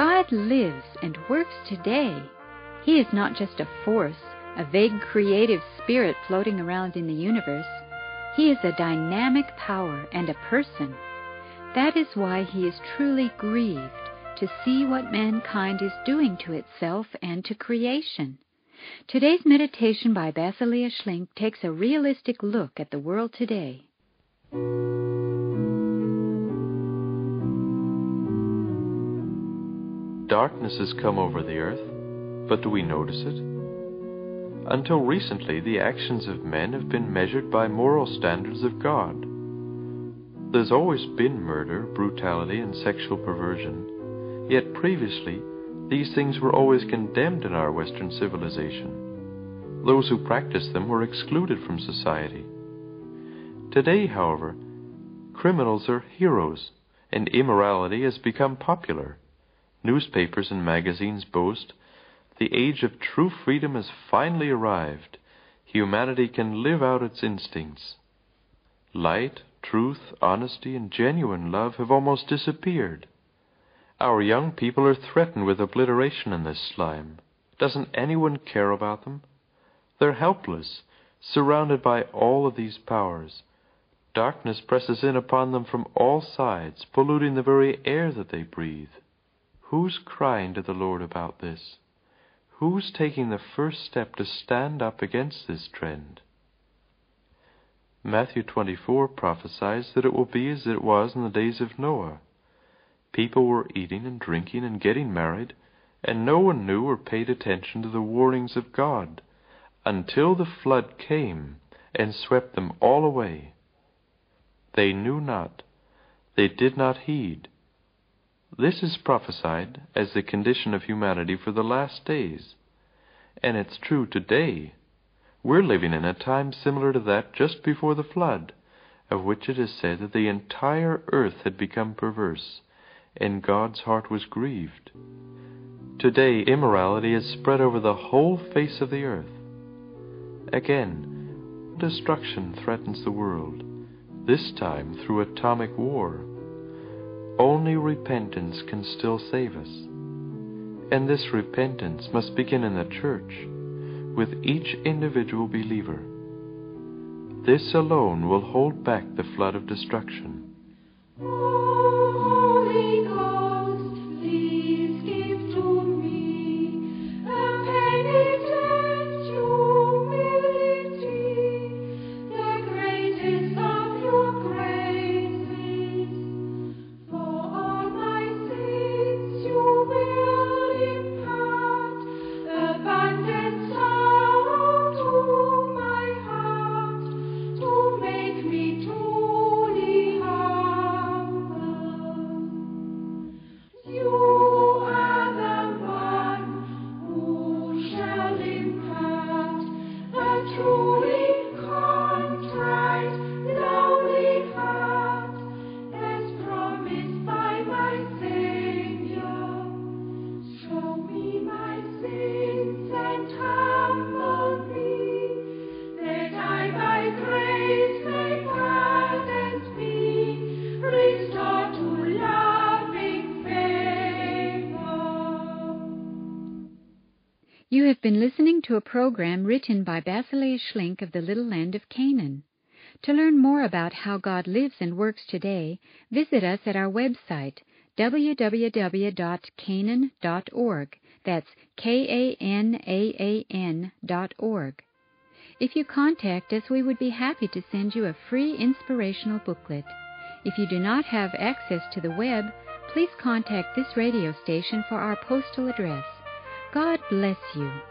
God lives and works today. He is not just a force, a vague creative spirit floating around in the universe. He is a dynamic power and a person. That is why he is truly grieved to see what mankind is doing to itself and to creation. Today's meditation by Basilea Schlink takes a realistic look at the world today. Darkness has come over the earth, but do we notice it? Until recently, the actions of men have been measured by moral standards of God. There's always been murder, brutality, and sexual perversion, yet previously, these things were always condemned in our Western civilization. Those who practiced them were excluded from society. Today, however, criminals are heroes, and immorality has become popular. Newspapers and magazines boast the age of true freedom has finally arrived. Humanity can live out its instincts. Light, truth, honesty, and genuine love have almost disappeared. Our young people are threatened with obliteration in this slime. Doesn't anyone care about them? They're helpless, surrounded by all of these powers. Darkness presses in upon them from all sides, polluting the very air that they breathe. Who's crying to the Lord about this? Who's taking the first step to stand up against this trend? Matthew 24 prophesies that it will be as it was in the days of Noah. People were eating and drinking and getting married, and no one knew or paid attention to the warnings of God until the flood came and swept them all away. They knew not, they did not heed, this is prophesied as the condition of humanity for the last days. And it's true today. We're living in a time similar to that just before the flood, of which it is said that the entire earth had become perverse, and God's heart was grieved. Today, immorality is spread over the whole face of the earth. Again, destruction threatens the world, this time through atomic war. Only repentance can still save us. And this repentance must begin in the church, with each individual believer. This alone will hold back the flood of destruction. true. You have been listening to a program written by Basilea Schlink of the Little Land of Canaan. To learn more about how God lives and works today, visit us at our website, www.kanaan.org. That's K-A-N-A-A-N dot org. If you contact us, we would be happy to send you a free inspirational booklet. If you do not have access to the web, please contact this radio station for our postal address. God bless you.